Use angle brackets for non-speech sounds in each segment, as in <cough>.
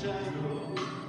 Shadows.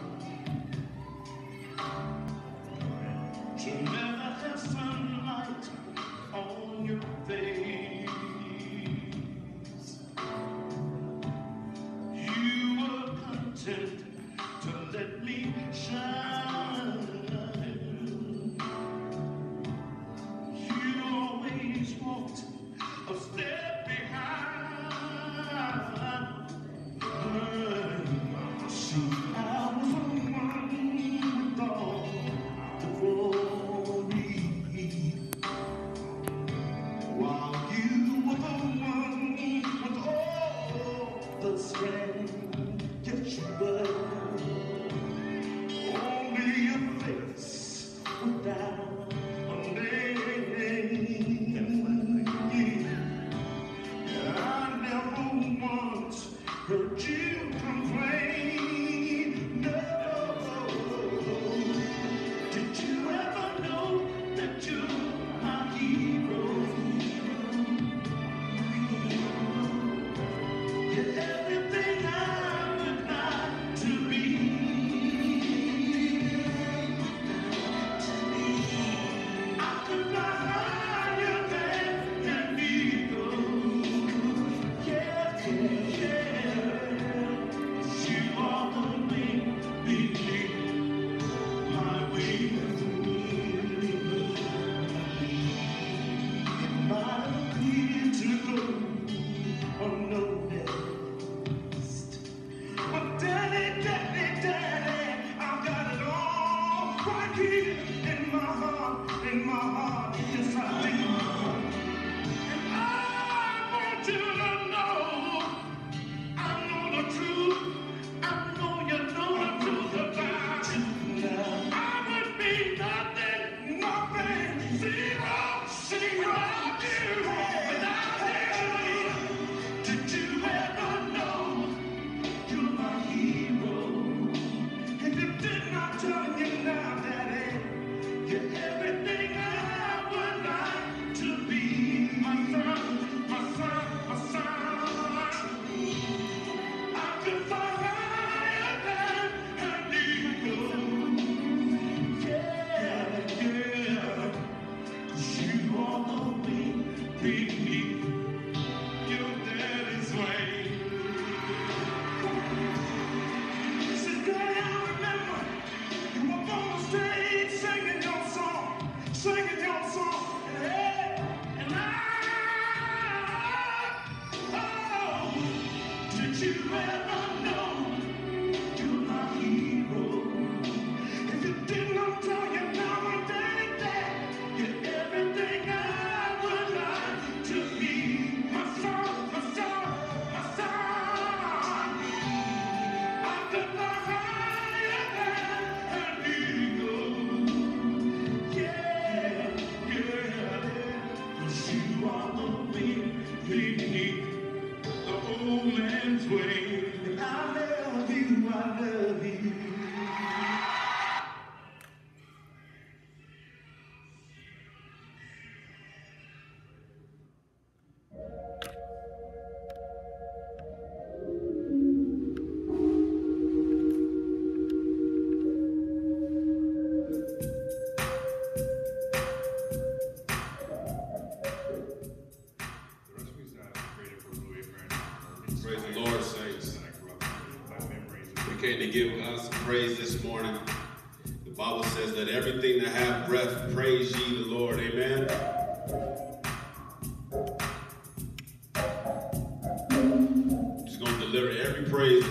praise this morning. The Bible says, Let everything that have breath praise ye the Lord. Amen. Just going to deliver every praise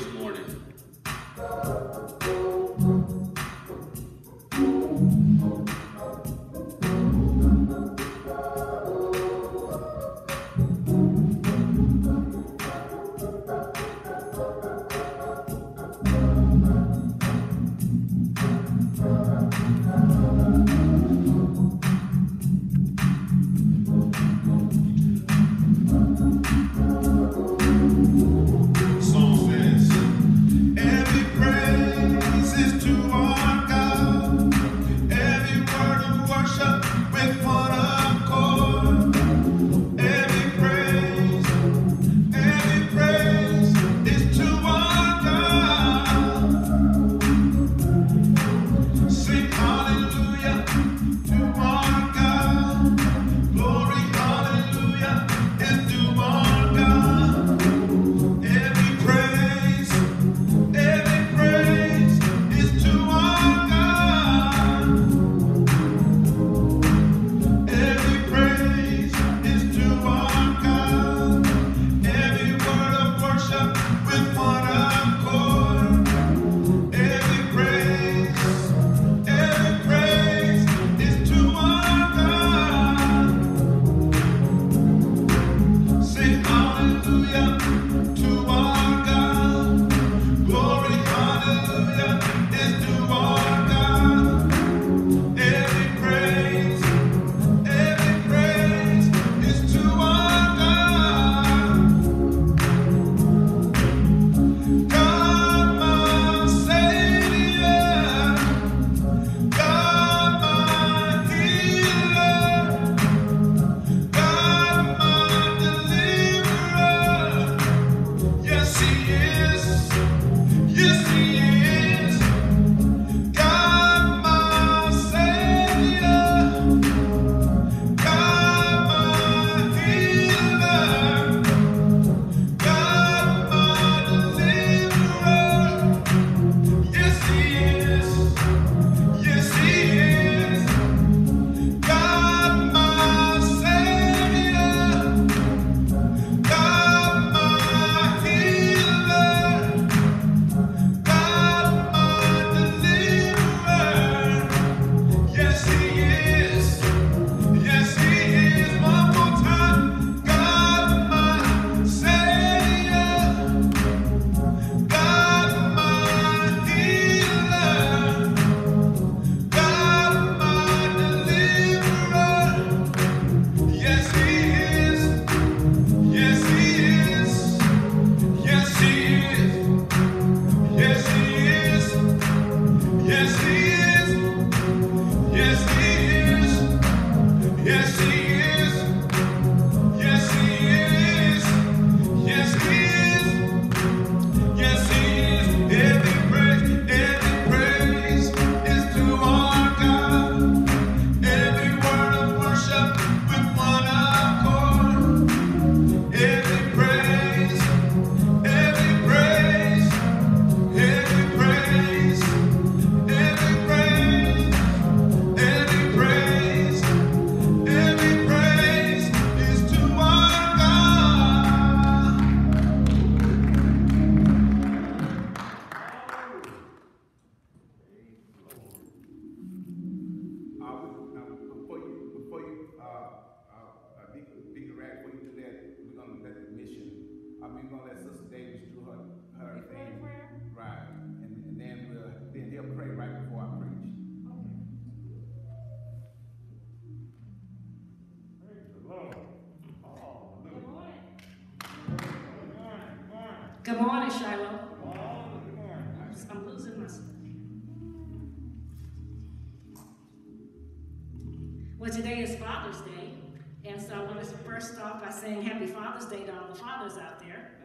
Good morning, Shiloh. I'm losing my. Well, today is Father's Day, and so I want to first off by saying Happy Father's Day to all the fathers out there.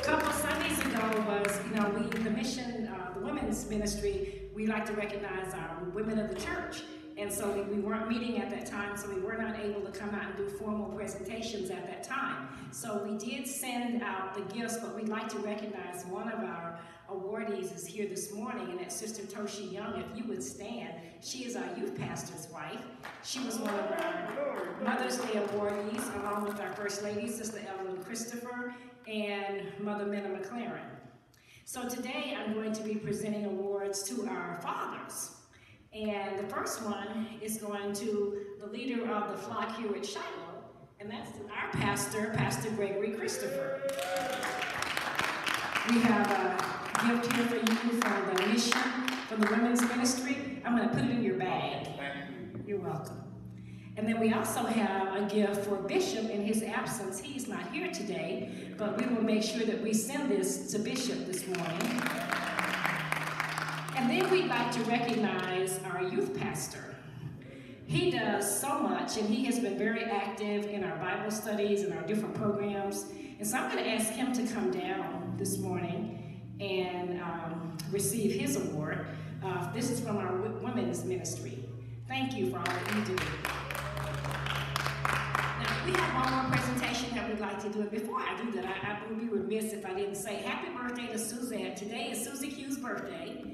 A couple of Sundays ago was, you know, we the mission, uh, the women's ministry. We like to recognize our women of the church. And so we, we, weren't meeting at that time, so we were not able to come out and do formal presentations at that time. So we did send out the gifts, but we'd like to recognize one of our awardees is here this morning, and that's Sister Toshi Young. If you would stand, she is our youth pastor's wife. She was one of our Mother's Day awardees, along with our First Lady, Sister Evelyn Christopher, and Mother Minna McLaren. So today I'm going to be presenting awards to our fathers. And the first one is going to the leader of the flock here at Shiloh, and that's our pastor, Pastor Gregory Christopher. We have a gift here for you from the mission, from the women's ministry. I'm going to put it in your bag. You're welcome. And then we also have a gift for Bishop in his absence. He's not here today, but we will make sure that we send this to Bishop this morning. And then we'd like to recognize our youth pastor. He does so much, and he has been very active in our Bible studies and our different programs. And so I'm going to ask him to come down this morning and um, receive his award. Uh, this is from our women's ministry. Thank you for all that you do. Now, we have one more presentation that we'd like to do. And before I do that, I, I would be remiss if I didn't say happy birthday to Suzette. Today is Susie Q's birthday.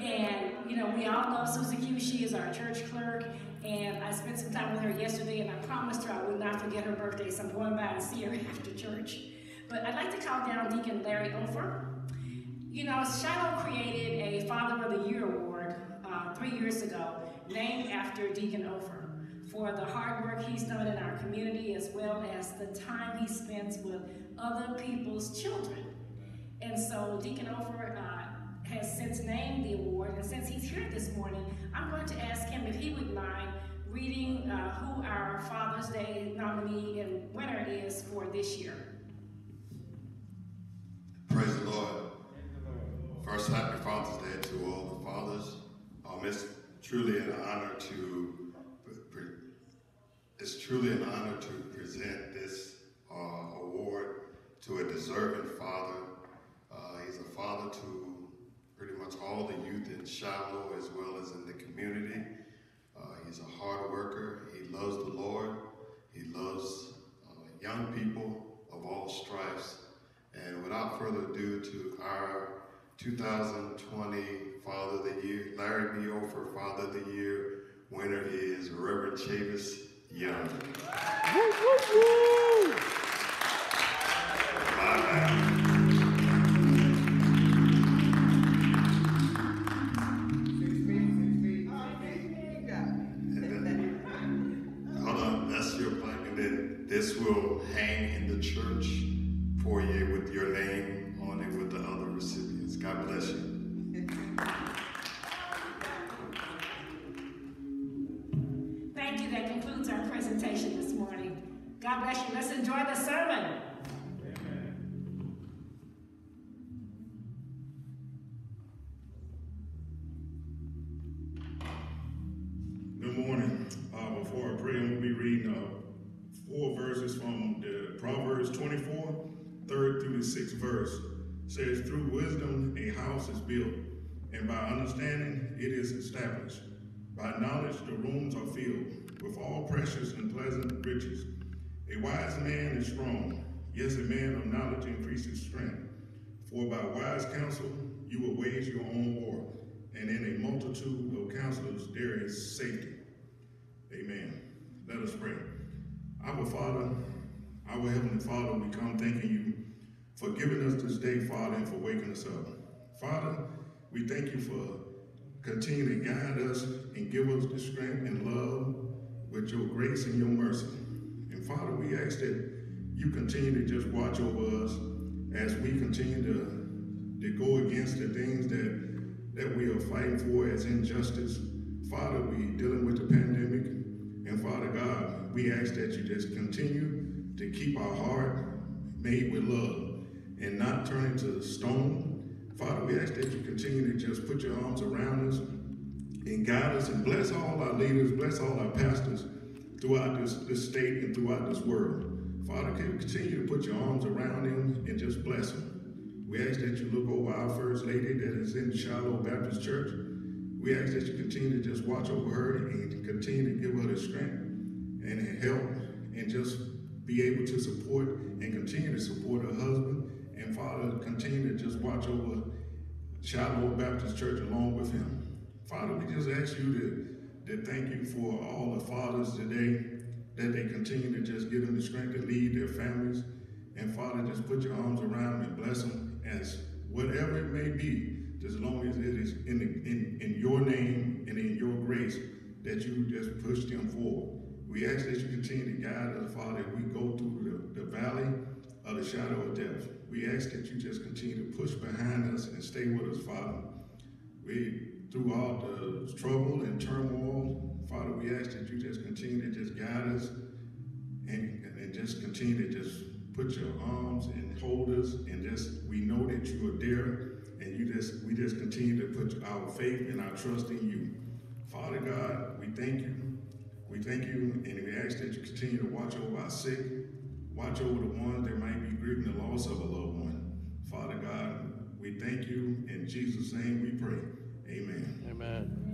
And, you know, we all love Susie Q. She is our church clerk. And I spent some time with her yesterday, and I promised her I would not forget her birthday, so I'm going by and see her <laughs> after church. But I'd like to call down Deacon Larry Ofer. You know, Shiloh created a Father of the Year award uh, three years ago, named after Deacon Ofer for the hard work he's done in our community as well as the time he spends with other people's children. And so Deacon Ofer uh, has since named the award, and since he's here this morning, I'm going to ask him if he would mind reading uh, who our Father's Day nominee and winner is for this year. Praise the Lord. First, happy Father's Day to all the fathers. Um, it's truly an honor to it's truly an honor to present this uh, award to a deserving father. Uh, he's a father to pretty much all the youth in Shiloh as well as in the community. Uh, he's a hard worker. He loves the Lord. He loves uh, young people of all stripes. And without further ado, to our 2020 Father of the Year, Larry B. Ofer Father of the Year winner is Reverend Chavis Young. Hold by understanding it is established. By knowledge the rooms are filled with all precious and pleasant riches. A wise man is strong. Yes, a man of knowledge increases strength. For by wise counsel you will wage your own war, and in a multitude of counselors there is safety. Amen. Let us pray. Our Father, our Heavenly Father, we come thanking you for giving us this day, Father, and for waking us up. Father, we thank you for continuing to guide us and give us the strength and love with your grace and your mercy. And Father, we ask that you continue to just watch over us as we continue to, to go against the things that that we are fighting for as injustice. Father, we dealing with the pandemic. And Father God, we ask that you just continue to keep our heart made with love and not turn into stone. Father, we ask that you continue to just put your arms around us and guide us and bless all our leaders, bless all our pastors throughout this, this state and throughout this world. Father, can you continue to put your arms around them and just bless them. We ask that you look over our First Lady that is in Shiloh Baptist Church. We ask that you continue to just watch over her and continue to give her the strength and help and just be able to support and continue to support her husband. And Father, continue to just watch over Shiloh Baptist Church along with him. Father, we just ask you to, to thank you for all the fathers today, that they continue to just give them the strength to lead their families. And Father, just put your arms around them and bless them as whatever it may be, as long as it is in, in, in your name and in your grace that you just push them forward. We ask that you continue to guide us, Father, as we go through the, the valley of the shadow of death. We ask that you just continue to push behind us and stay with us, Father. We, through all the trouble and turmoil, Father, we ask that you just continue to just guide us and, and just continue to just put your arms and hold us and just we know that you are there and you just we just continue to put our faith and our trust in you. Father God, we thank you. We thank you and we ask that you continue to watch over our sick, watch over the ones that might be grieving the loss of a loved one. Father God, we thank you. In Jesus' name we pray. Amen. Amen.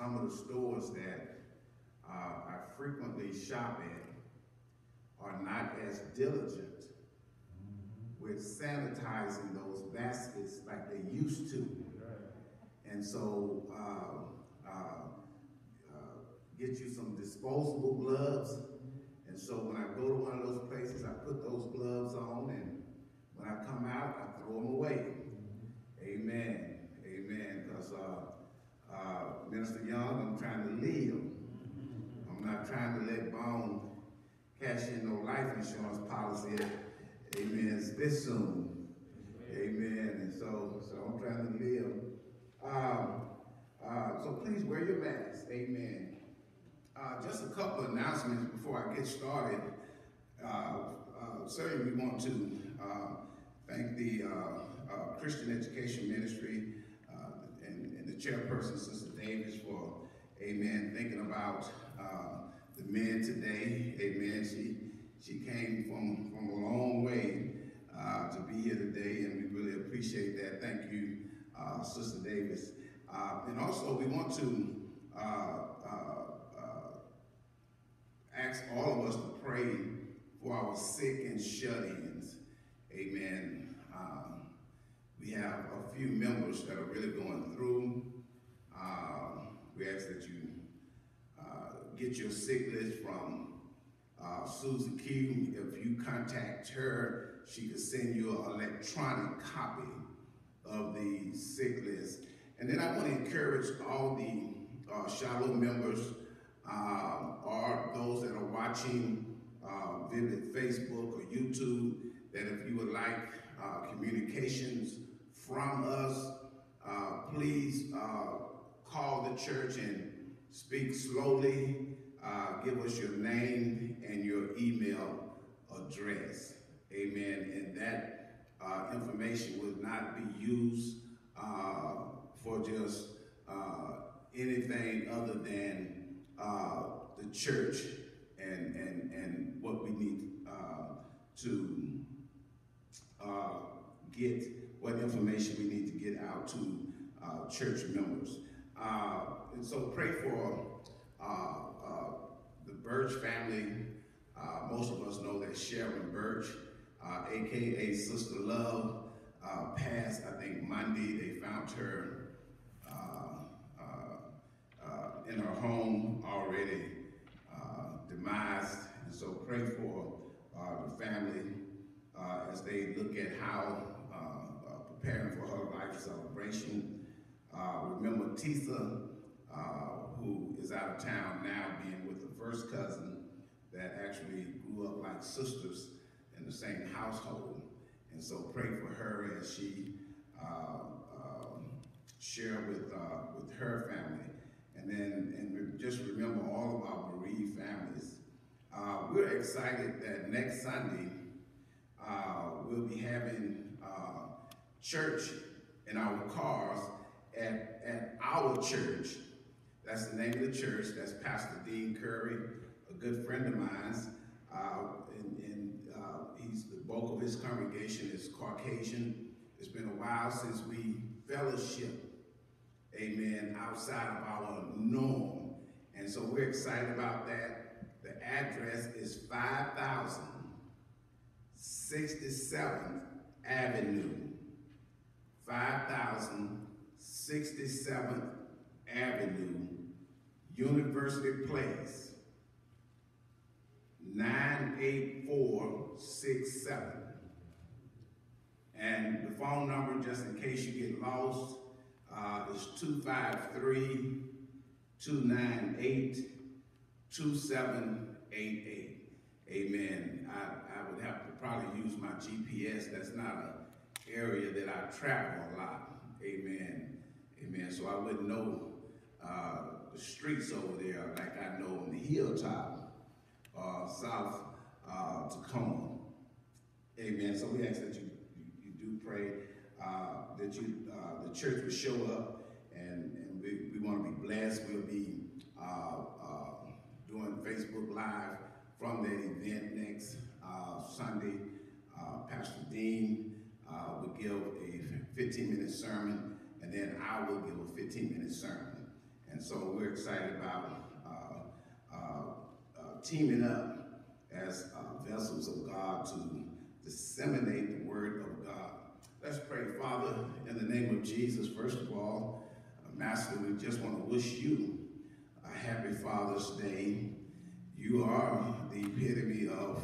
Some of the stores that uh, I frequently shop at are not as diligent with sanitizing those baskets like they used to. And so, uh, uh, uh, get you some disposable gloves. And so when I go to one of those places, I put those gloves on, and when I come out, I throw them away. Amen. Amen. Because uh, uh, Minister Young, I'm trying to live. I'm not let cash in no life insurance policy. Amen. This soon. Amen. And so, so I'm trying to live. Um, uh, so please wear your mask. Amen. Uh, just a couple announcements before I get started. Uh, uh, certainly, we want to uh, thank the uh, uh, Christian Education Ministry uh, and, and the chairperson, Sister Davis, for, amen, thinking about uh, the men today. Amen. She she came from, from a long way uh, to be here today, and we really appreciate that. Thank you, uh, Sister Davis. Uh, and also, we want to uh, uh, uh, ask all of us to pray for our sick and shut-ins. Amen. Um, we have a few members that are really going through. Uh, we ask that you get your sick list from uh, Susan Q. If you contact her, she can send you an electronic copy of the sick list. And then I want to encourage all the uh, members uh, or those that are watching uh, Vivid Facebook or YouTube that if you would like uh, communications from us, uh, please uh, call the church and speak slowly. Uh, give us your name and your email address. Amen. And that uh, information would not be used uh, for just uh, anything other than uh, the church and, and, and what we need uh, to get, what information we need to get out to church members. And so pray for the Birch family. Uh, most of us know that Sharon Birch, uh, aka Sister Love, uh, passed, I think, Monday. They found her uh, uh, uh, in her home already uh, demised. And so pray for uh, the family uh, as they look at how uh, uh, preparing for her life celebration. Uh, remember Tisa, uh, is out of town now, being with the first cousin that actually grew up like sisters in the same household. And so pray for her as she uh, share with, uh, with her family. And then and just remember all of our bereaved families. Uh, we're excited that next Sunday uh, we'll be having uh, church in our cars at, at our church. That's the name of the church. That's Pastor Dean Curry, a good friend of mine. Uh, and and uh, he's the bulk of his congregation is Caucasian. It's been a while since we fellowship, amen, outside of our norm. And so we're excited about that. The address is 5067th Avenue. 5067th Avenue, University Place, 98467. And the phone number, just in case you get lost, uh, is 253 298 2788. Amen. I, I would have to probably use my GPS. That's not an area that I travel a lot. Amen. Amen. So I wouldn't know uh, streets over there like I know on the hilltop, uh, south uh, Tacoma. Amen. So we ask that you, you, you do pray uh, that you uh, the church will show up and, and we, we want to be blessed. We'll be uh, uh, doing Facebook Live from that event next Sunday. Pastor Dean will give a 15 minute sermon and then I will give a 15 minute sermon. And so we're excited about uh, uh, uh, teaming up as uh, vessels of God to disseminate the word of God. Let's pray, Father, in the name of Jesus. First of all, uh, Master, we just want to wish you a happy Father's Day. You are the epitome of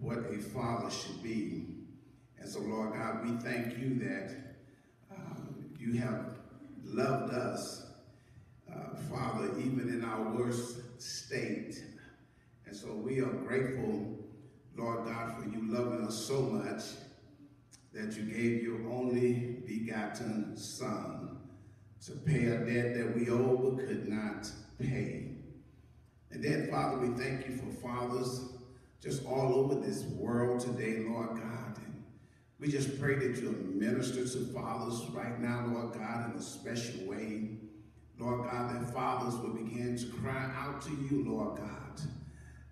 what a father should be. And so, Lord God, we thank you that uh, you have loved us, uh, Father, even in our worst state. And so we are grateful, Lord God, for you loving us so much that you gave your only begotten Son to pay a debt that we owe but could not pay. And then, Father, we thank you for fathers just all over this world today, Lord God. And we just pray that you'll minister to fathers right now, Lord God, in a special way. Lord God, that fathers will begin to cry out to you, Lord God,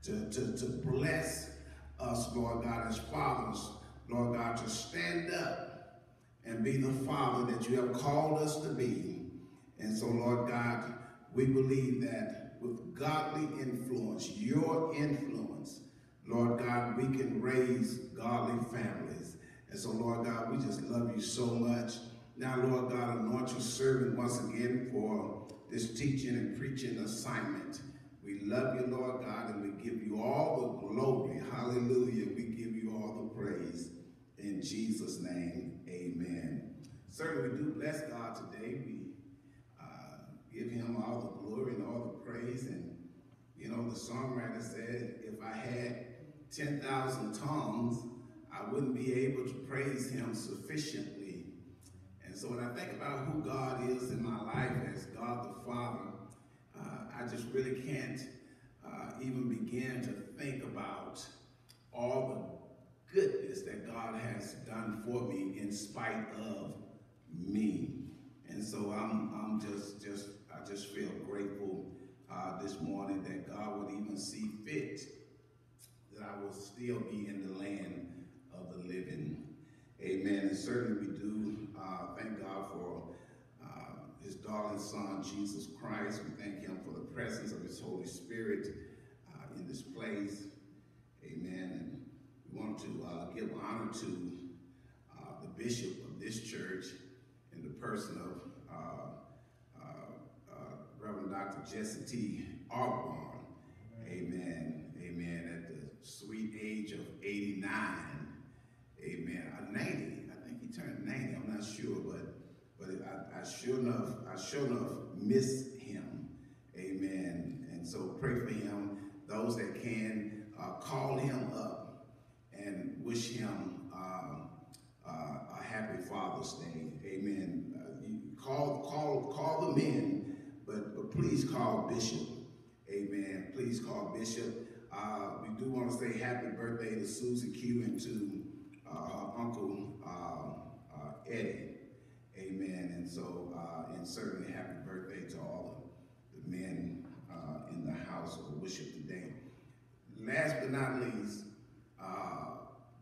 to, to, to bless us, Lord God, as fathers, Lord God, to stand up and be the father that you have called us to be. And so, Lord God, we believe that with godly influence, your influence, Lord God, we can raise godly families. And so, Lord God, we just love you so much. Now, Lord God, anoint your servant once again for this teaching and preaching assignment. We love you, Lord God, and we give you all the glory. Hallelujah. We give you all the praise. In Jesus' name, amen. Certainly, we do bless God today. We uh, give him all the glory and all the praise. And, you know, the songwriter said, if I had 10,000 tongues, I wouldn't be able to praise him sufficiently. So when I think about who God is in my life as God the Father, uh, I just really can't uh, even begin to think about all the goodness that God has done for me in spite of me. And so I'm, I'm just, just, I just feel grateful uh, this morning that God would even see fit that I will still be in the land of the living. Amen. And certainly we do uh, thank God for uh, his darling son, Jesus Christ. We thank him for the presence of his Holy Spirit uh, in this place. Amen. And we want to uh, give honor to uh, the bishop of this church in the person of uh, uh, uh, Reverend Dr. Jesse T. Arborn. Amen. Amen. At the sweet age of 89. Amen. Uh, 90. I think he turned 90. I'm not sure, but but I, I sure enough, I sure enough miss him. Amen. And so pray for him. Those that can uh, call him up and wish him um, uh, a happy Father's Day. Amen. Uh, call call call the men, but but please call Bishop. Amen. Please call Bishop. Uh, we do want to say happy birthday to Susan Q and to her uncle uh, uh, Eddie. Amen. And so, uh, and certainly happy birthday to all the, the men uh, in the house of worship today. Last but not least, uh,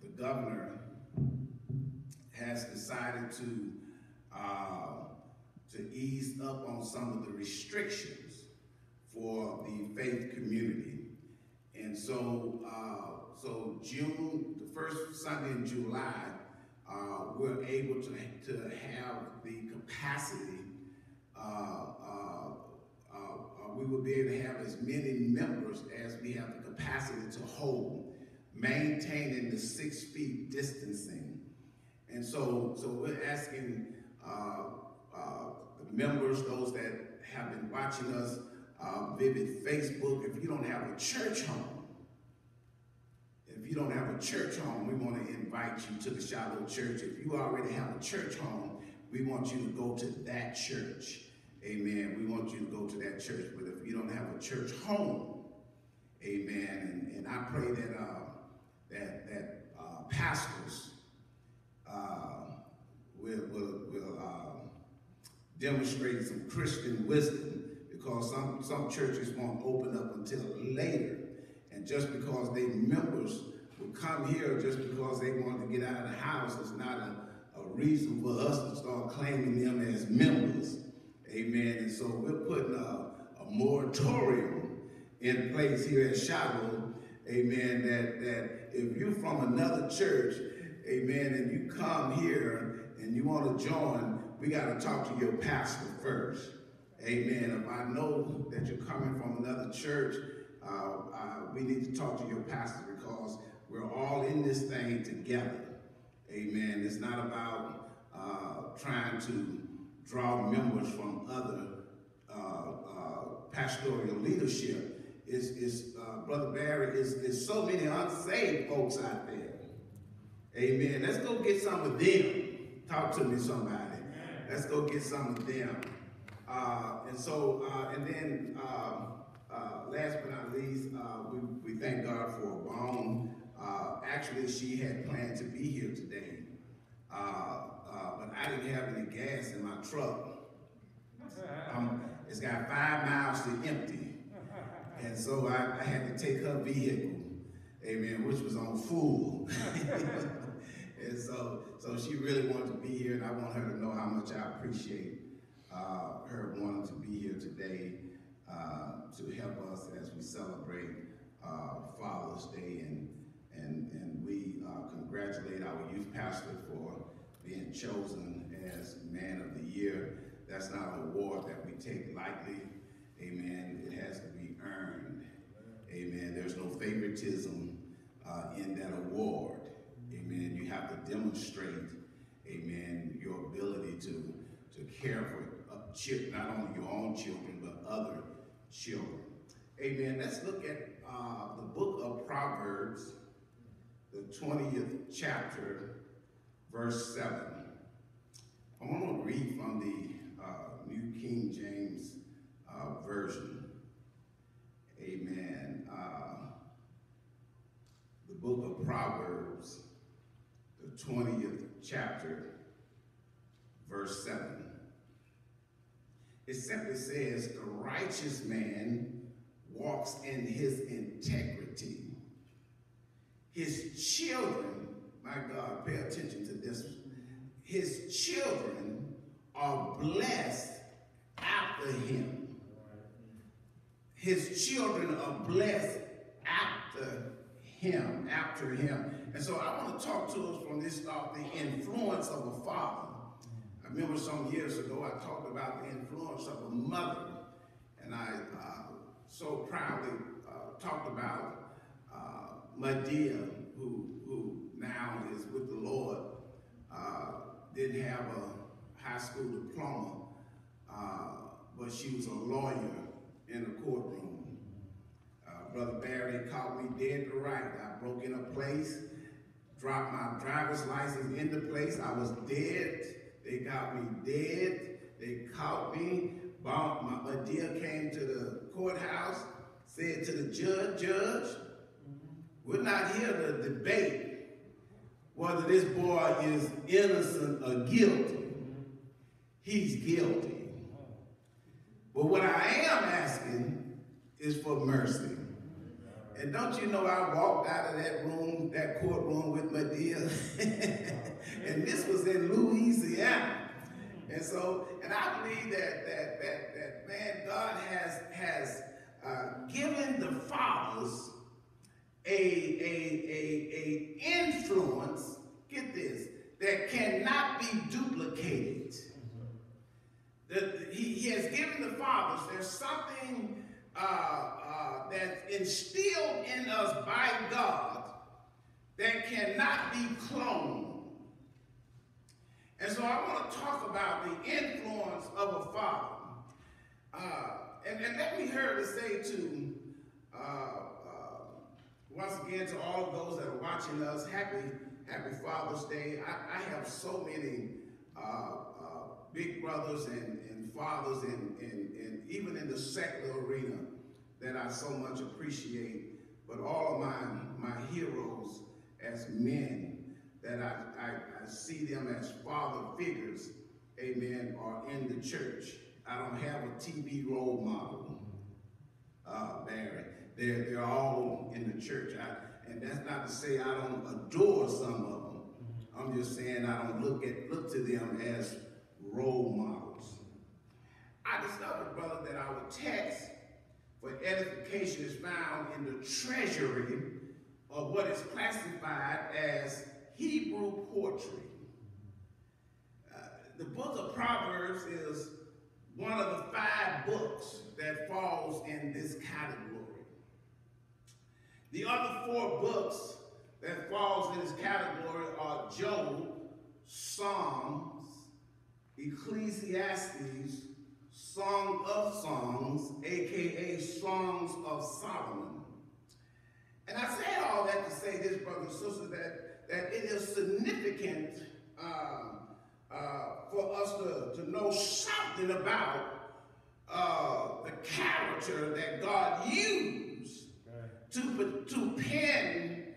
the governor has decided to uh, to ease up on some of the restrictions for the faith community. And so, uh, so June, first Sunday in July, uh, we're able to, to have the capacity, uh, uh, uh, we will be able to have as many members as we have the capacity to hold, maintaining the six feet distancing. And so, so we're asking the members, those that have been watching us, visit Facebook. If you don't have a church home, if you don't have a church home, we want to invite you to the Shiloh Church. If you already have a church home, we want you to go to that church. Amen. We want you to go to that church. But if you don't have a church home, amen. And, and I pray that uh, that that uh, pastors uh, will will, will uh, demonstrate some Christian wisdom because some some churches won't open up until later. Just because they members will come here just because they want to get out of the house is not a, a reason for us to start claiming them as members. Amen. And so we're putting a, a moratorium in place here at Shiloh. Amen. That, that if you're from another church, amen, and you come here and you want to join, we got to talk to your pastor first. Amen. If I know that you're coming from another church, uh, uh, we need to talk to your pastor because we're all in this thing together. Amen. It's not about uh, trying to draw members from other uh, uh, pastoral leadership. It's, it's Brother Barry, it's so many unsaved folks out there. Amen. Let's go get some of them. Talk to me, somebody. Let's go get some of them. And so, and then, uh, last but not least, uh, we, we thank God for Bone. Uh, actually, she had planned to be here today, uh, uh, but I didn't have any gas in my truck. <laughs> Um, it's got five miles to empty. And so I, I had to take her vehicle, amen, which was on full. <laughs> and so, so she really wanted to be here, and I want her to know how much I appreciate uh, her wanting to be here today uh, to help us as we celebrate uh, Father's Day. And, and, and we uh, congratulate our youth pastor for being chosen as Man of the Year. That's not an award that we take lightly. Amen. It has to be earned. Amen. There's no favoritism uh, in that award. Amen. You have to demonstrate, amen, your ability to, to care for uh, not only your own children, but other children. Amen. Let's look at uh, the book of Proverbs, the 20th chapter, verse 7. I want to read from the uh, New King James uh, Version. Amen. Uh, the book of Proverbs, the 20th chapter, verse 7. It simply says, The righteous man walks in his integrity. His children, my God, pay attention to this. His children are blessed after him. His children are blessed after him, after him. And so I want to talk to us from this thought, the influence of a father. I remember some years ago I talked about the influence of a mother, and I uh, so proudly uh, talked about uh, Madea, who, who now is with the Lord, uh, didn't have a high school diploma, uh, but she was a lawyer in a courtroom. Uh, Brother Barry caught me dead to right. I broke in a place, dropped my driver's license in the place. I was dead. They got me dead. They caught me. Bob, my, dear came to the courthouse, said to the judge, Judge, we're not here to debate whether this boy is innocent or guilty. He's guilty. But what I am asking is for mercy. And don't you know I walked out of that room, that courtroom with my Madea? <laughs> and this was in Louisiana. And so, and I believe that that that that man, God has has uh, given the fathers a, a, a, a influence, get this, that cannot be duplicated. That he, he has given the fathers, there's something uh, uh, that's instilled in us by God that cannot be cloned. And so I want to talk about the influence of a father. Uh, and, and let me hear to say to, uh, uh, once again, to all of those that are watching us, happy, happy Father's Day. I, I have so many uh, uh, big brothers and, and fathers, and, and, and even in the secular arena, that I so much appreciate. But all of my, my heroes as men, that I, I, I see them as father figures, amen, are in the church. I don't have a TV role model, uh, Barry. They're, they're all in the church. I, and that's not to say I don't adore some of them. I'm just saying I don't look at look to them as role models. I discovered, brother, that our text for edification is found in the treasury of what is classified as Hebrew poetry. Uh, the book of Proverbs is one of the five books that falls in this category. The other four books that falls in this category are Job, Psalms, Ecclesiastes, Song of Songs, aka Songs of Solomon. And I say all that to say this, brothers and sisters, that, that it is significant uh, uh, for us to, to know something about uh, the character that God used to, to pen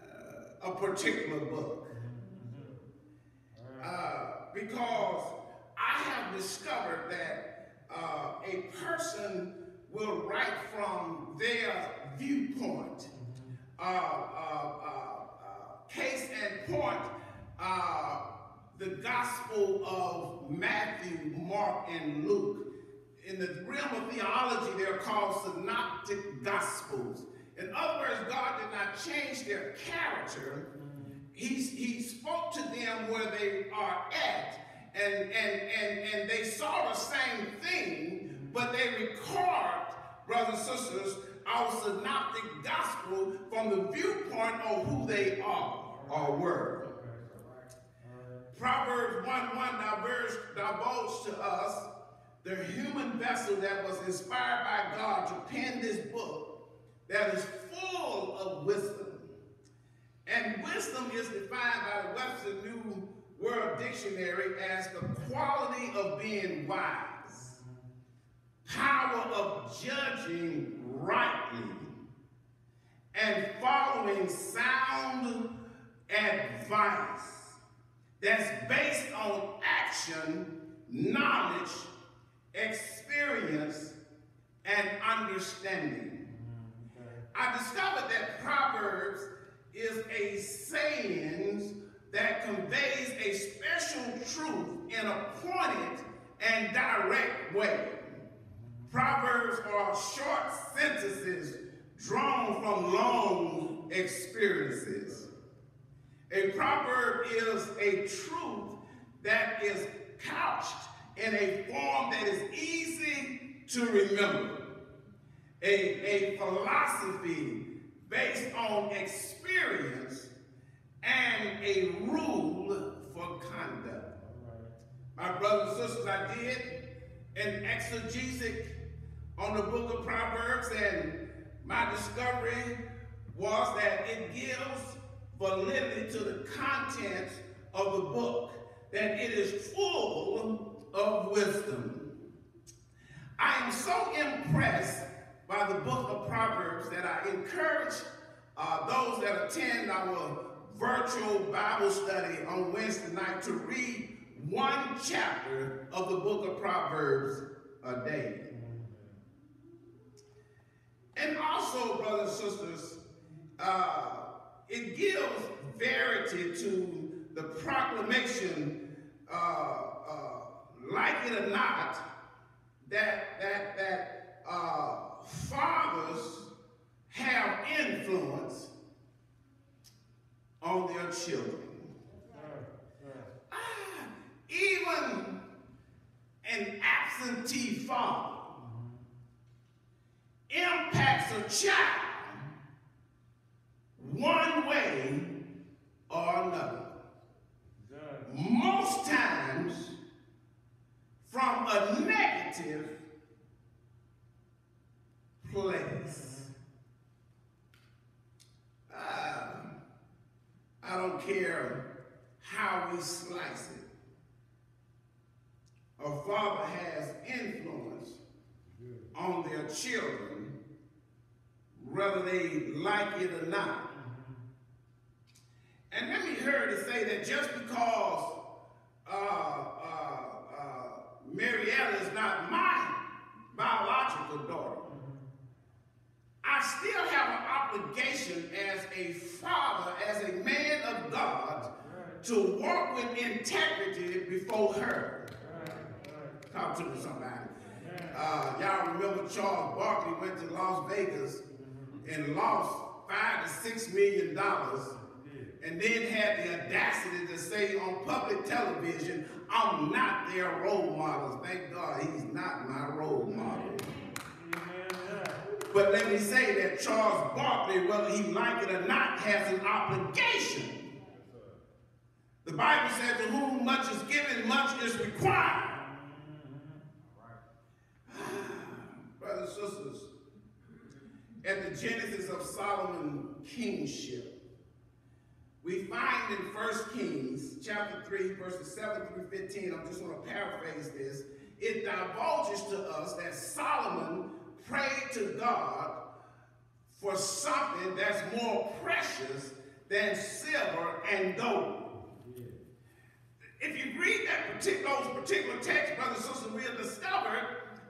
uh, a particular book. Uh, because I have discovered that uh, a person will write from their viewpoint. Uh, uh, uh, uh, case and point, uh, the Gospel of Matthew, Mark, and Luke. In the realm of theology, they're called synoptic gospels. In other words, God did not change their character. He, he spoke to them where they are at, and, and, and, and they saw the same thing, but they record, brothers and sisters, our synoptic gospel from the viewpoint of who they are or word. Proverbs 1 1 diverged, divulged to us the human vessel that was inspired by God to pen this book that is full of wisdom. And wisdom is defined by the Webster New World Dictionary as the quality of being wise, power of judging rightly, and following sound advice that's based on action, knowledge, experience, and understanding. I discovered that Proverbs is a saying that conveys a special truth in a pointed and direct way. Proverbs are short sentences drawn from long experiences. A proverb is a truth that is couched in a form that is easy to remember. A, a philosophy based on experience and a rule for conduct. My brothers and sisters, I did an exegesis on the book of Proverbs, and my discovery was that it gives validity to the contents of the book, that it is full of wisdom. I am so impressed by the book of Proverbs that I encourage uh, those that attend our virtual Bible study on Wednesday night to read one chapter of the book of Proverbs a day. And also, brothers and sisters, uh, it gives verity to the proclamation, uh, uh, like it or not, that that that uh, fathers have influence on their children. Ah, even an absentee father impacts a child one way or another. Most times from a negative place. Uh, I don't care how we slice it. A father has influence on their children, whether they like it or not. And let me hear to say that just because uh, uh, uh, Marietta is not my biological daughter, I still have an obligation as a father, as a man of God, to walk with integrity before her. Talk to me, somebody. Uh, y'all remember Charles Barkley went to Las Vegas and lost five to six million dollars and then had the audacity to say on public television, I'm not their role model. Thank God he's not my role model. But let me say that Charles Barkley, whether he like it or not, has an obligation. The Bible says to whom much is given, much is required. <sighs> Brothers and sisters, at the genesis of Solomon kingship, we find in 1 Kings chapter 3, verses 7 through 15, I'm just going to paraphrase this, it divulges to us that Solomon prayed to God for something that's more precious than silver and gold. If you read that particular, those particular texts, brothers and sisters, we'll discover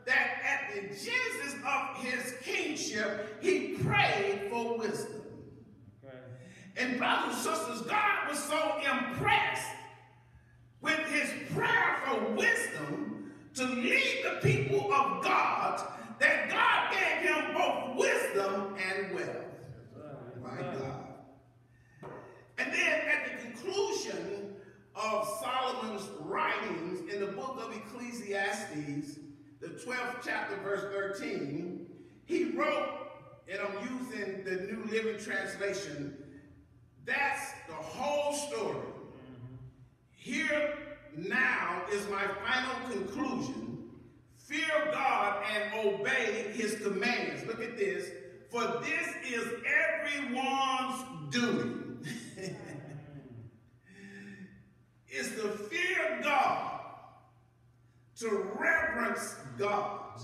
that at the genesis of his kingship, he prayed for wisdom. And brothers and sisters, God was so impressed with his prayer for wisdom to lead the people of God that God gave him both wisdom and wealth. My God. And then at the conclusion of Solomon's writings in the book of Ecclesiastes, the 12th chapter, verse 13, he wrote, and I'm using the New Living Translation, that's the whole story. Here now is my final conclusion. Fear God and obey his commands. Look at this. For this is everyone's duty. <laughs> it's to fear of God, to reverence God,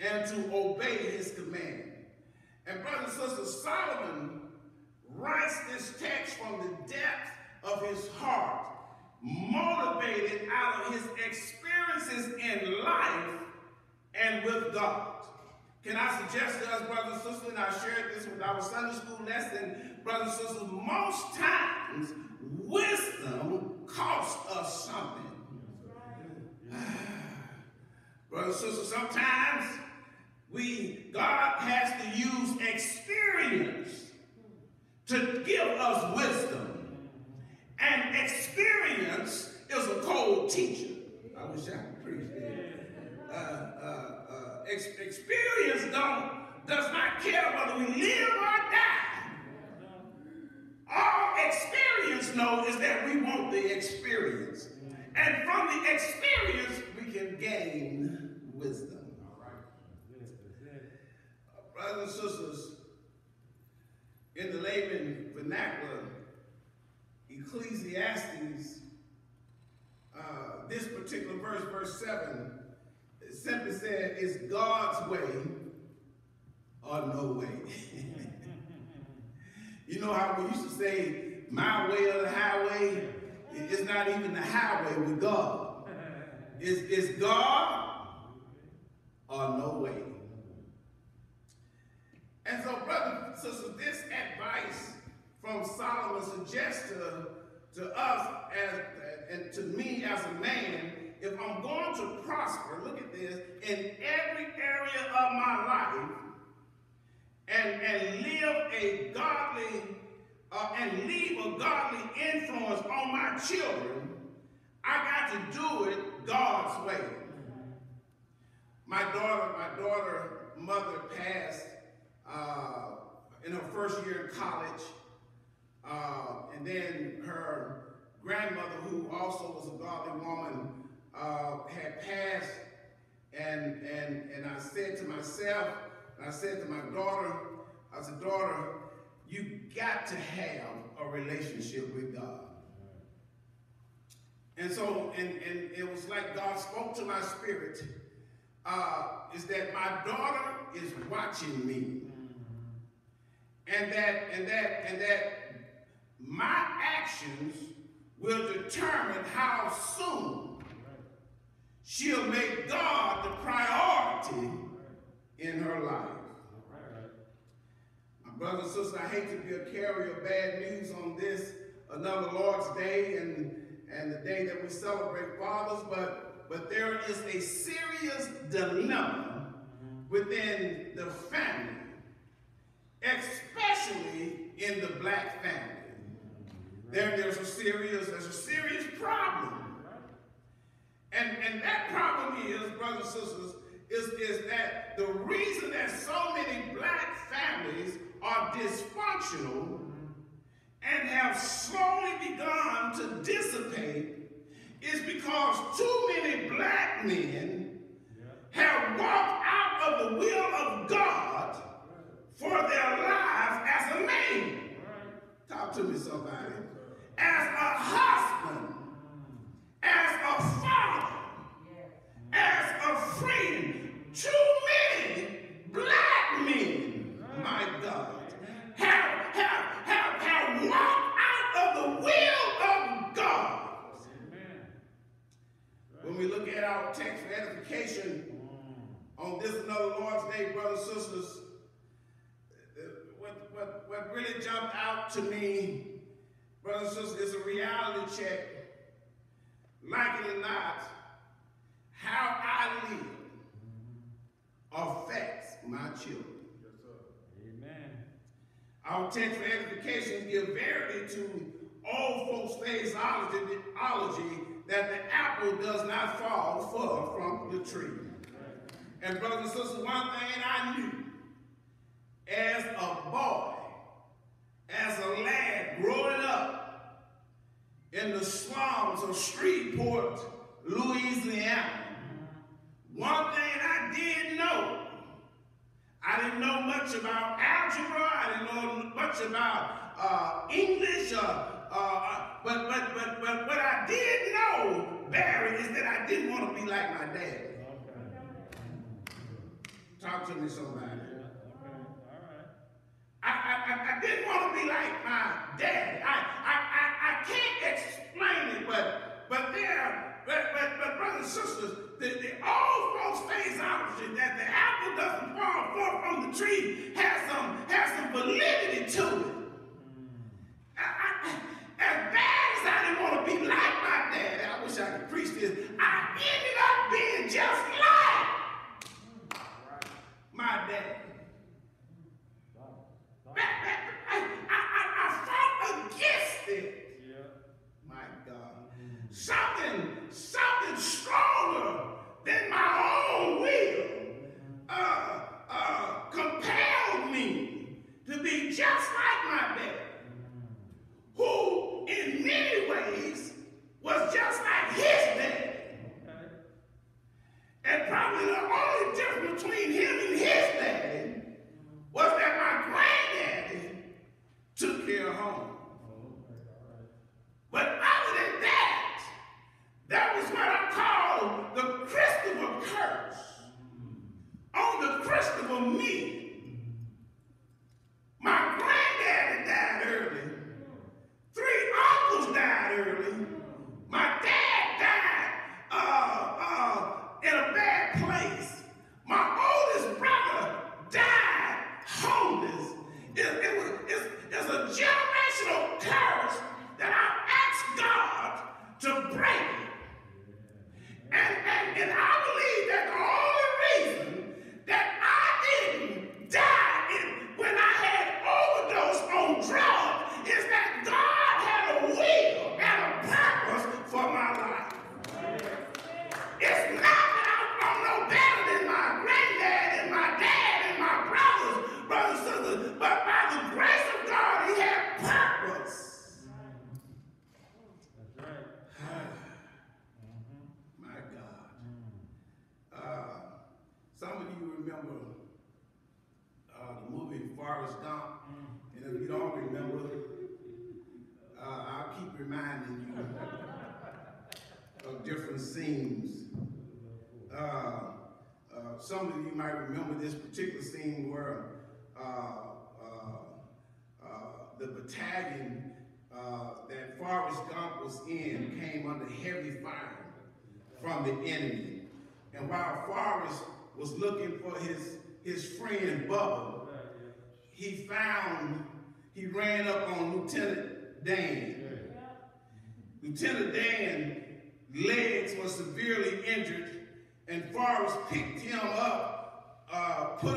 and to obey his command. And brothers and sisters, Solomon writes this text from the depth of his heart, motivated out of his experiences in life and with God. Can I suggest to us, brothers and sisters, and I shared this with our Sunday school lesson, brothers and sisters, most times wisdom costs us something. <sighs> brothers and sisters, sometimes we, God has to use experience to give us wisdom. And experience is a cold teacher. I wish I could preach that. Uh, uh, uh, ex experience don't, does not care whether we live or die. All experience knows is that we want the experience. And from the experience, we can gain wisdom. Brothers and sisters, in the layman vernacular, Ecclesiastes, uh, this particular verse, verse 7, simply said, it's God's way or no way. <laughs> you know how we used to say, my way or the highway? It's not even the highway with God. It's, it's God or no way. And so, brothers and sisters, this advice from Solomon suggests to, to us as, and to me as a man, if I'm going to prosper, look at this, in every area of my life, and, and live a godly, uh, and leave a godly influence on my children, I got to do it God's way. My daughter, my daughter, mother passed uh, in her first year in college. Uh, and then her grandmother, who also was a godly woman, uh, had passed. And, and, and I said to myself, and I said to my daughter, I said, daughter, you got to have a relationship with God. And so, and, and it was like God spoke to my spirit, uh, is that my daughter is watching me and that and that and that my actions will determine how soon she'll make God the priority in her life. My brothers and sisters, I hate to be a carrier of bad news on this, another Lord's Day and, and the day that we celebrate fathers, but, but there is a serious dilemma within the family, especially in the black family. There, there's a serious, there's a serious problem. And, and that problem is, brothers and sisters, is, is that the reason that so many black families are dysfunctional and have slowly begun to dissipate is because too many black men have walked out of the will of God for their lives as a man. Talk to me, somebody. As a husband, as a father, as a friend. Too many black men, my God, have, have, have, have walked out of the will of God. When we look at our text for edification on this another Lord's Day, brothers and sisters, uh, what, what, what really jumped out to me, brothers and sisters, is a reality check. Like it or not, how I live affects my children. Amen. Our text for edification give verity to old folks' phraseology that the apple does not fall far from the tree. And brothers and sisters, one thing I knew as a boy, as a lad growing up in the slums of Shreveport, Louisiana, one thing I did know I didn't know much about algebra. I didn't know much about uh, English. Uh, uh, but, but, but, but what I did know, Barry, is that I didn't want to be like my dad. Talk to me, somebody. I, I, I, didn't want to be like my dad. I, I, I, I can't explain it, but but there, but, but, but brothers and sisters, the, the old folks phraseology that the apple doesn't fall far from the tree has some has some validity to it. I, I, as bad as I didn't want to be like my dad, I wish I could preach this. I ended up being just like my dad. I, I, I, I fought against it. My God. Something, something stronger than my own will uh, uh, compelled me to be just like my dad, who in many ways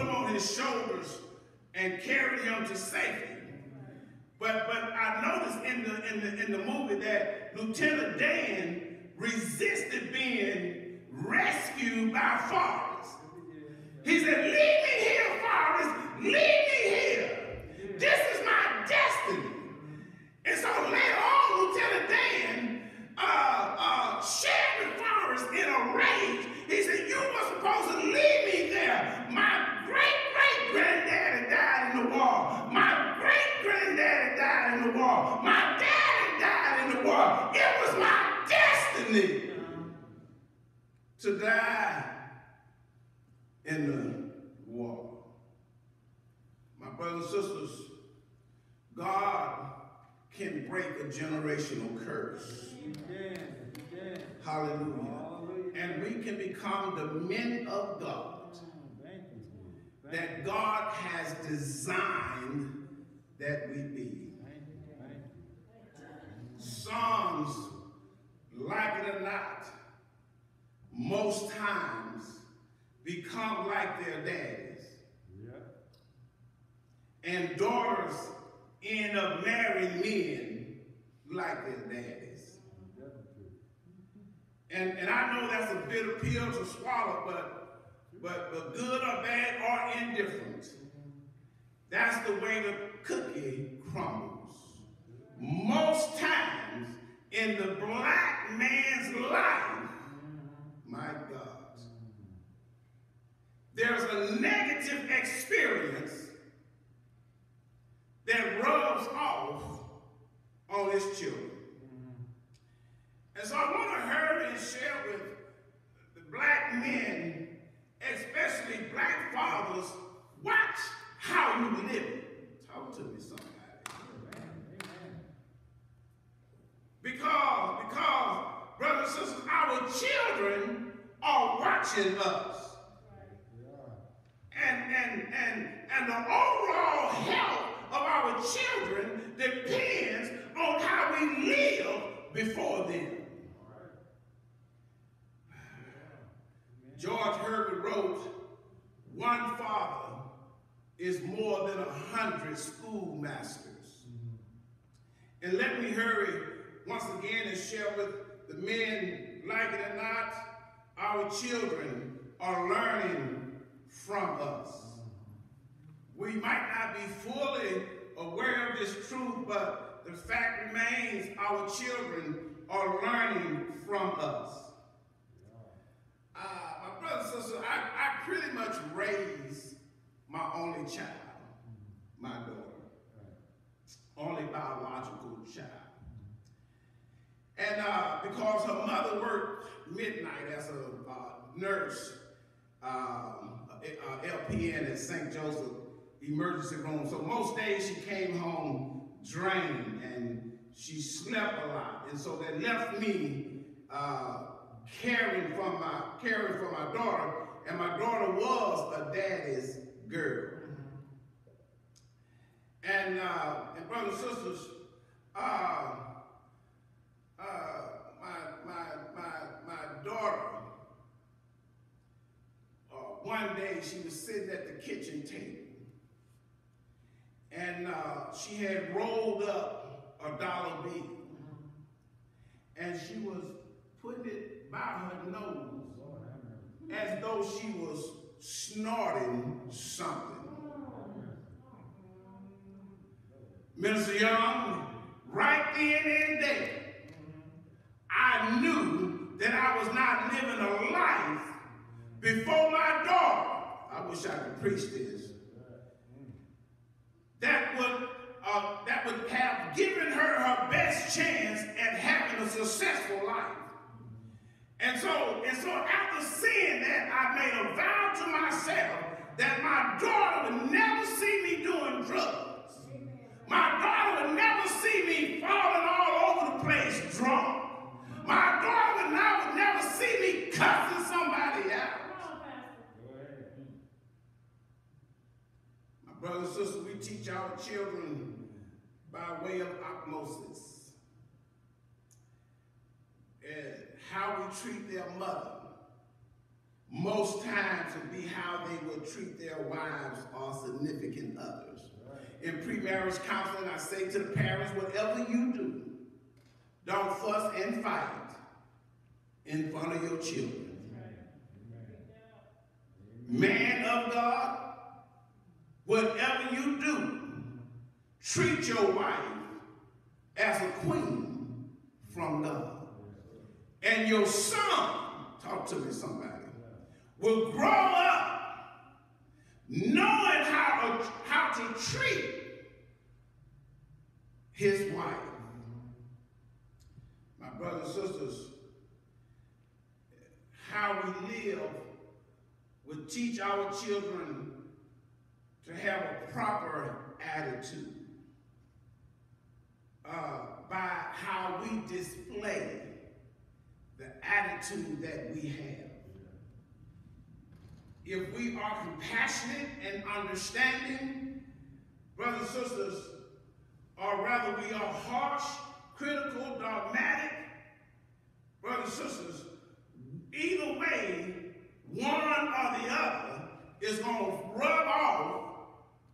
on his shoulders, and carried him to safety. But but I noticed in the in the in the movie that Lieutenant Dan resisted being rescued by Forrest. He said, "Leave me here, Forrest. Leave me here. This is my destiny." And so later on, Lieutenant Dan uh, uh, shared with Forrest in a rage. He said, "You were supposed to leave me there. My great great granddaddy died in the war. My great granddaddy died in the war. My daddy died in the war. It was my destiny to die in the war. My brothers and sisters, God can break a generational curse. Hallelujah. And we can become the men of God that God has designed that we be. Sons, like it or not, most times become like their daddies. And daughters end up marrying men like their daddies. And, and I know that's a bitter pill to swallow, but, but, but good or bad or indifferent, that's the way the cookie crumbles. Most times in the black man's life, my God, there's a negative experience that rubs off on his children. And so I want to hurry and share with the black men, especially black fathers, watch how you live. Talk to me, somebody. Because, because, brothers and sisters, our children are watching us. And, and, and, and the overall health of our children depends on how we live before them. George Herbert wrote, one father is more than a hundred schoolmasters. And let me hurry once again and share with the men, like it or not, our children are learning from us. We might not be fully aware of this truth, but the fact remains our children are learning from us. Uh, my brother and sister, I, I pretty much raised my only child, my daughter, only biological child. And uh, because her mother worked midnight as a uh, nurse, um, uh, LPN at St. Joseph Emergency Room, so most days she came home drained and she slept a lot. And so that left me uh, caring for my caring for my daughter, and my daughter was a daddy's girl. And uh, and brothers and sisters, uh, my my my my daughter. Uh, one day she was sitting at the kitchen table, and uh, she had rolled up a dollar bill, and she was putting it by her nose as though she was snorting something. Minister Young, right then and there, I knew that I was not living a life before my daughter. I wish I could preach this. That would uh, that would have given her her best chance at having a successful life. And so, and so after seeing that, I made a vow to myself that my daughter would never see me doing drugs. My daughter would never see me falling all over the place drunk. My daughter would never, never see me cussing somebody out. My brothers and sisters, we teach our children by way of osmosis. And how we treat their mother most times would be how they would treat their wives or significant others. In pre-marriage counseling, I say to the parents, whatever you do, don't fuss and fight in front of your children. Man of God, whatever you do, treat your wife as a queen from God. And your son, talk to me somebody, will grow up knowing how to, how to treat his wife. Brothers and sisters, how we live will teach our children to have a proper attitude uh, by how we display the attitude that we have. If we are compassionate and understanding, brothers and sisters, or rather we are harsh, critical, dogmatic, brothers and sisters, either way, one or the other is going to rub off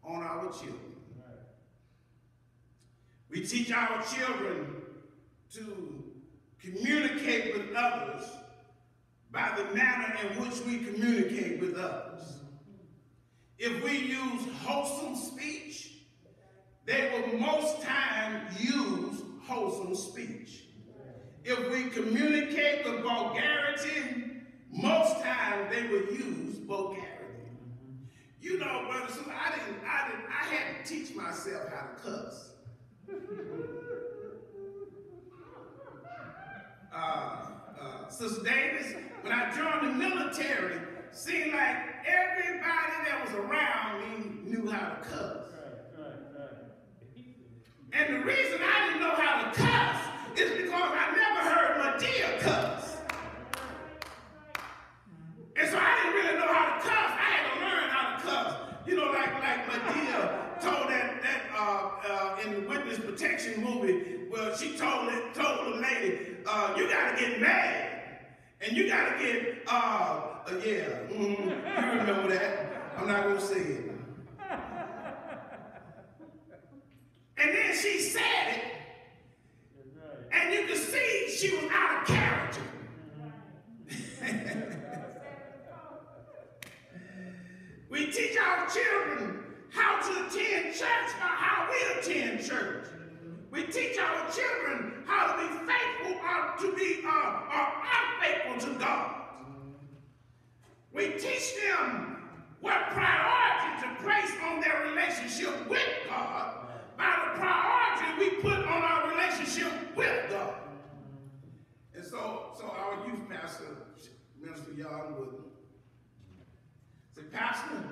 on our children. We teach our children to communicate with others by the manner in which we communicate with others. If we use wholesome speech, they will most times use wholesome speech. If we communicate with vulgarity, most times they will use vulgarity. You know, brother, so I didn't, I didn't, I had to teach myself how to cuss. uh, uh, Sister Davis, when I joined the military, seemed like everybody that was around me knew how to cuss. And the reason I didn't know how to cuss is because I never heard Madea cuss. And so I didn't really know how to cuss. I had to learn how to cuss. You know, like like Madea told that that uh, uh, in the witness protection movie, well, she told it told the lady, uh, you gotta get mad. And you gotta get, uh, uh yeah, mm-hmm, you remember that. I'm not gonna say it. And then she said it, and you could see she was out of character. <laughs> we teach our children how to attend church how we attend church. We teach our children how to be faithful to be uh, or unfaithful to God. We teach them what priority to place on their relationship with God by the priority we put on our relationship with God. And so, so our youth pastor, Minister Young, would say, Pastor,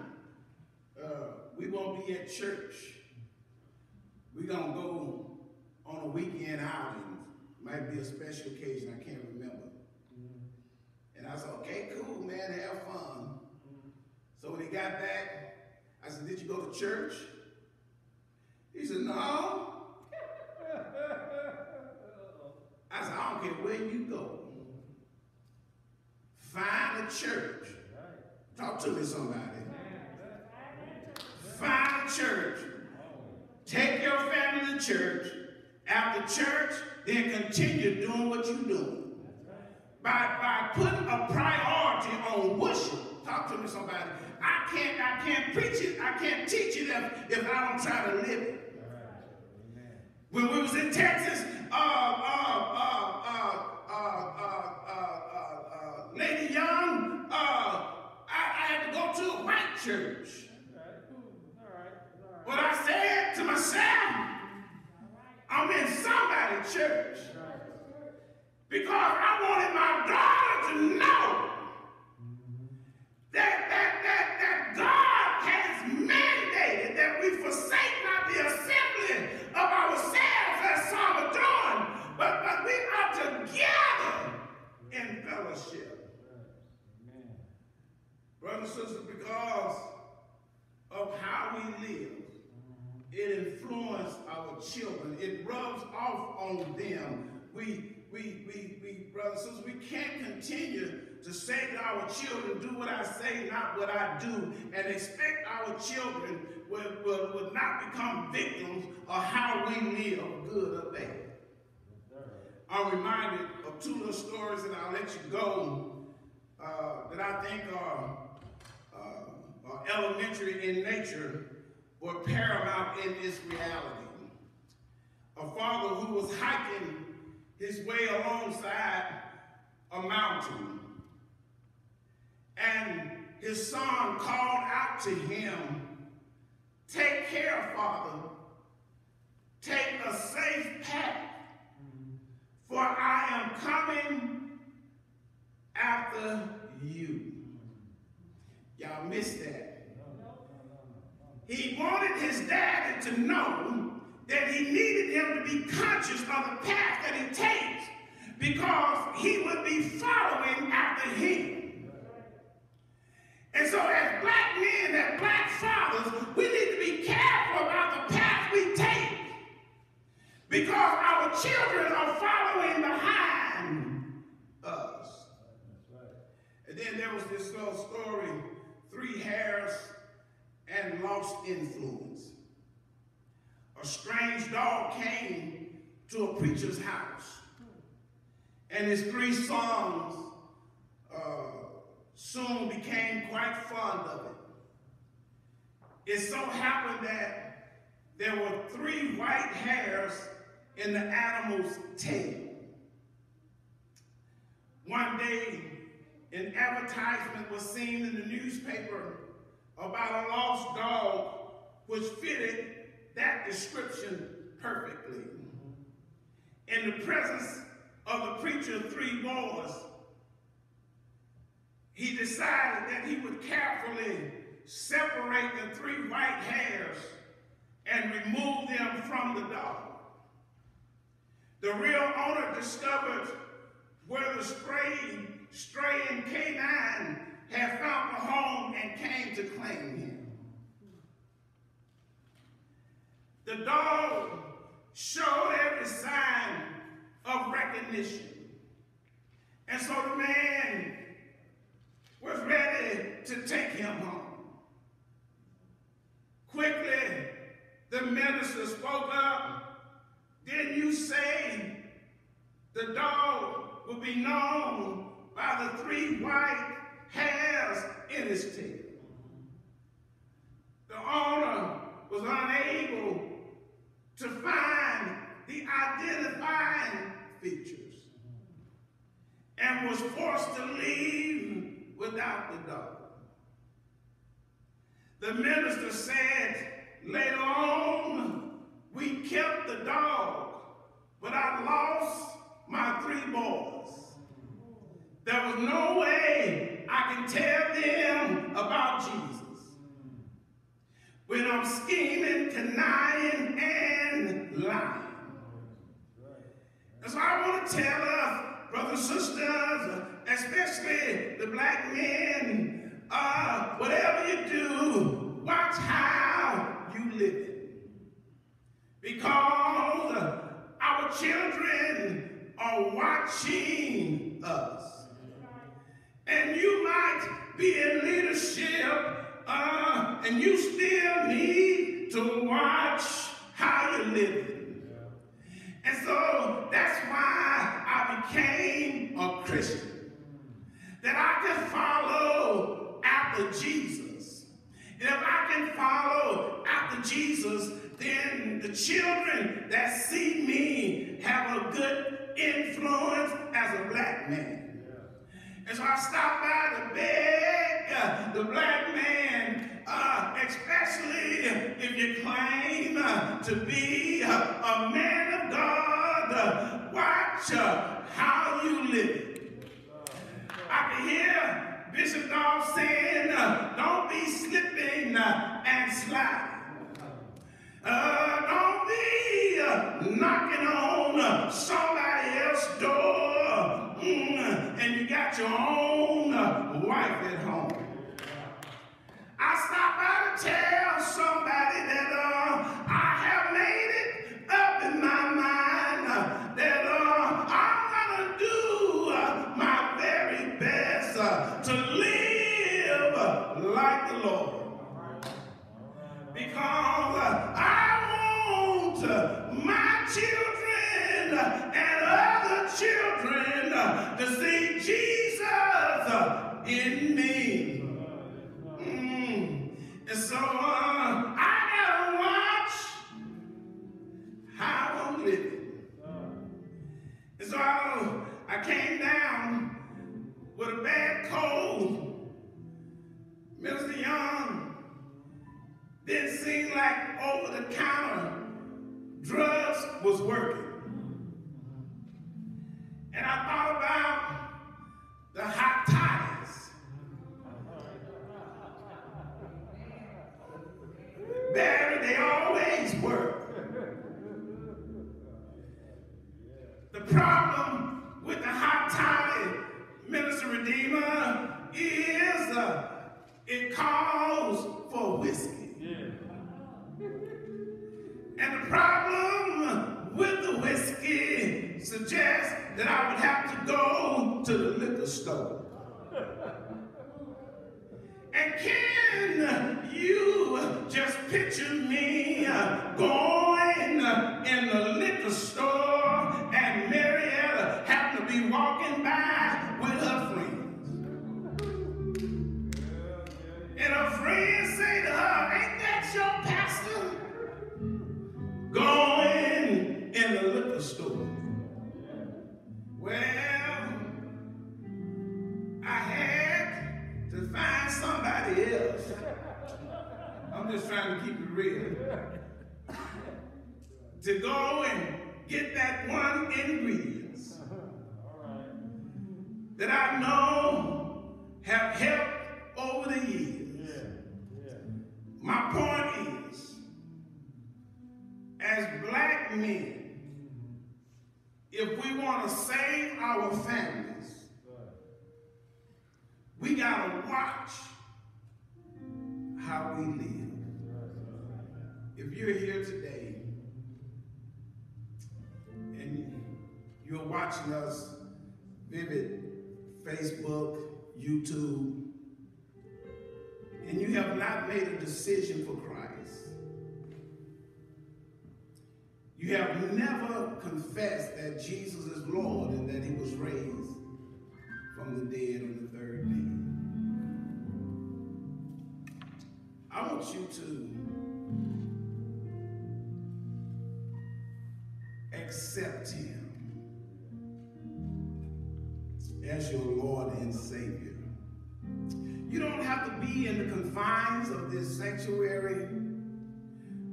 uh, we won't be at church. We're going to go on a weekend outing. Might be a special occasion, I can't remember. And I said, okay, cool, man, have fun. So when he got back, I said, did you go to church? No. <laughs> I said, I don't care where you go. Find a church. Talk to me, somebody. Find a church. Take your family to church. After church, then continue doing what you're doing. By, by putting a priority on worship. Talk to me, somebody. I can't, I can't preach it, I can't teach it if, if I don't try to live it. When we was in Texas, uh, uh, uh, Lady Young, I, I, had to go to a white church. But I said to myself, I'm in somebody's church. Because I wanted my daughter to know that, that, that, that God has mandated that we forsake Brothers and sisters, because of how we live, it influences our children. It rubs off on them. We, we, we, we, brothers and sisters, we can't continue to say to our children, do what I say, not what I do, and expect our children will, will, will not become victims of how we live, good or bad. I'm reminded of two little stories, and I'll let you go, uh, that I think are, uh, elementary in nature, but paramount in its reality. A father who was hiking his way alongside a mountain, and his son called out to him, Take care, father. Take a safe path for I am coming after you. Y'all missed that. He wanted his daddy to know that he needed him to be conscious of the path that he takes because he would be following after him. And so as black men, as black fathers, we need to be careful about the path we take because our children are following behind us. And then there was this little story, three hairs, and lost influence. A strange dog came to a preacher's house, and his three sons uh, soon became quite fond of it. It so happened that there were three white hairs in the animal's tail. One day, an advertisement was seen in the newspaper about a lost dog which fitted that description perfectly. In the presence of the preacher of three boys, he decided that he would carefully separate the three white hairs and remove them from the dog. The real owner discovered where the stray, straying canine had found a home and came to claim him. The dog showed every sign of recognition. And so the man was ready to take him home. Quickly, the minister spoke up. Didn't you say the dog would be known by the three white hairs in his tail? Scheming, conniving, and lying. And so I want to tell us, brothers and sisters, especially the black men, uh, whatever you do, watch how you live. Because our children are watching us. And you might be in leadership uh, and you still need to watch how you live. And so that's why I became a Christian. That I can follow after Jesus. And if I can follow after Jesus, then the children that see me have a good influence as a black man. And so I stopped by to beg uh, the black man, uh, especially if you claim uh, to be uh, a man of God, watch how you live. I can hear Bishop Dawes saying, don't be slipping and sliding. Don't be knocking on somebody else's door and you got your own uh, wife at home. I stopped by to tell somebody that uh, I have made over the years. My point is, as black men, if we want to save our families, we got to watch how we live. If you're here today and you're watching us, Vivid, Facebook, YouTube, and you have not made a decision for Christ, you have never confessed that Jesus is Lord and that he was raised from the dead on the third day. I want you to accept him as your Lord and Savior. You don't have to be in the confines of this sanctuary.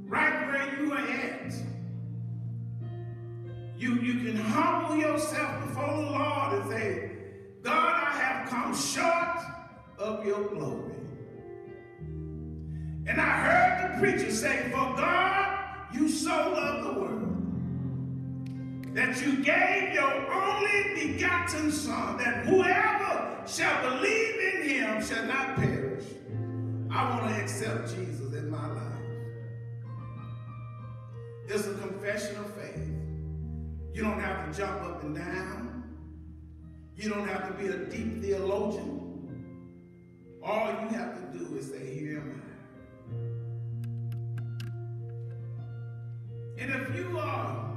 Right where you are at. You, you can humble yourself before the Lord and say, God, I have come short of your glory. And I heard the preacher say, For God, you so loved the world that you gave your only begotten Son, that whoever shall believe in him shall not perish. I want to accept Jesus in my life. It's a confession of faith. You don't have to jump up and down. You don't have to be a deep theologian. All you have to do is say, Here am I. And if you are,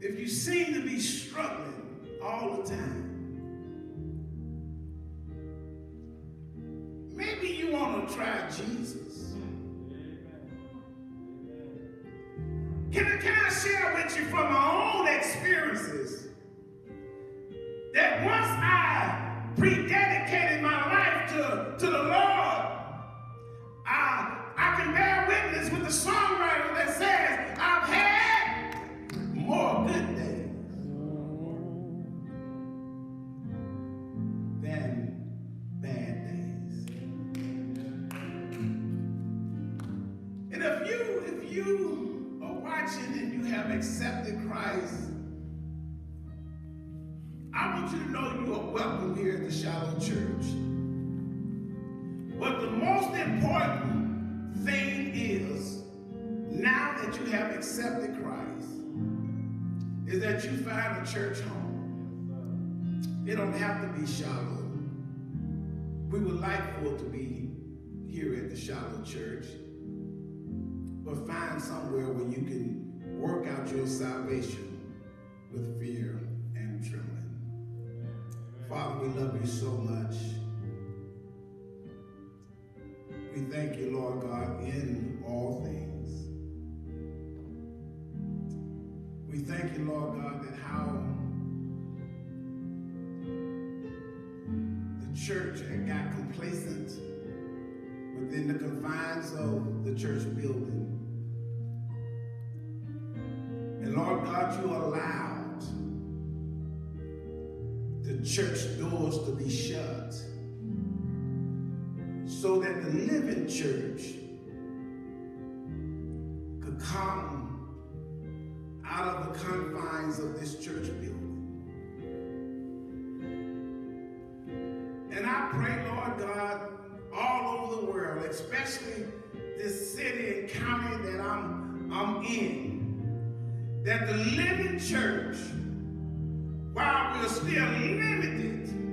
if you seem to be struggling all the time, want to try Jesus. Can I, can I share with you from my own experiences that once I rededicated my life to, to the Lord, I, I can bear witness with the songwriter that says, church home. It don't have to be Shiloh. We would like for it to be here at the Shiloh Church, but find somewhere where you can work out your salvation with fear and trembling. Father, we love you so much. We thank you, Lord God, in all things. We thank you, Lord God, that how the church had got complacent within the confines of the church building. And Lord God, you allowed the church doors to be shut so that the living church could come out of the confines of this church building. And I pray, Lord God, all over the world, especially this city and county that I'm, I'm in, that the living church, while we're still limited